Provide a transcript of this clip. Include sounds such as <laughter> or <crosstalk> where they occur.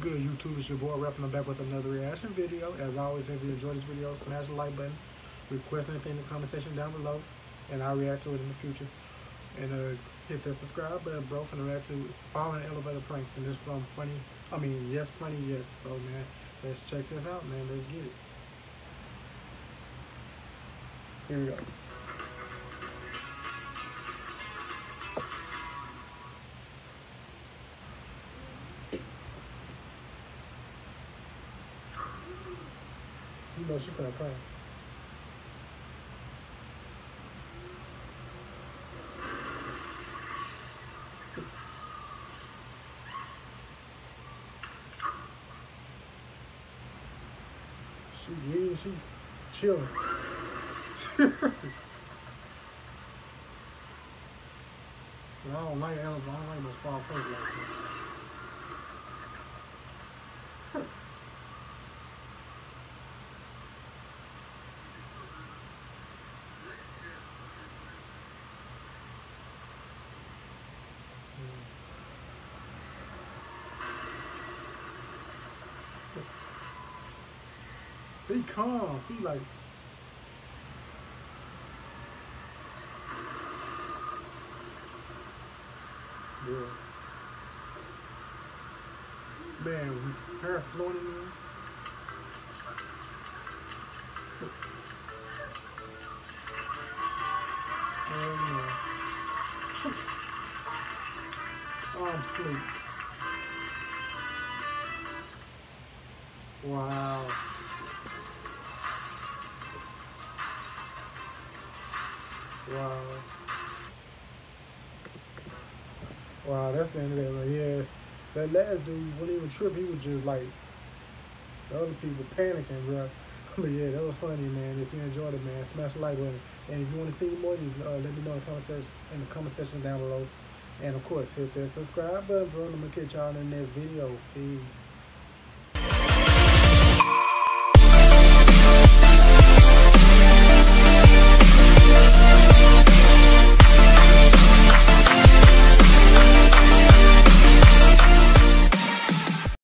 YouTube? It's your boy Ruffin. I'm back with another reaction video. As always, if you enjoyed this video, smash the like button. Request anything in the comment section down below, and I'll react to it in the future. And uh, hit that subscribe button, bro, for the react to Falling Elevator Prank. And this from Funny, I mean, yes, Funny, yes. So, man, let's check this out, man. Let's get it. Here we go. You know she finna prank. She yeah, she chilling. <laughs> I don't like. I don't like small face like that. He calm. He like. Yeah. Man, her floating in. Oh, oh, I'm asleep. Wow. Wow. Wow, that's the end of that. Like, yeah, that last dude wasn't even trip. He was just like the other people panicking, bro. <laughs> But yeah, that was funny, man. If you enjoyed it, man, smash the like button. And if you want to see more, just uh, let me know in the comment section in the comment section down below. And of course, hit that subscribe button, bro. I'm gonna catch y'all in the next video. Peace.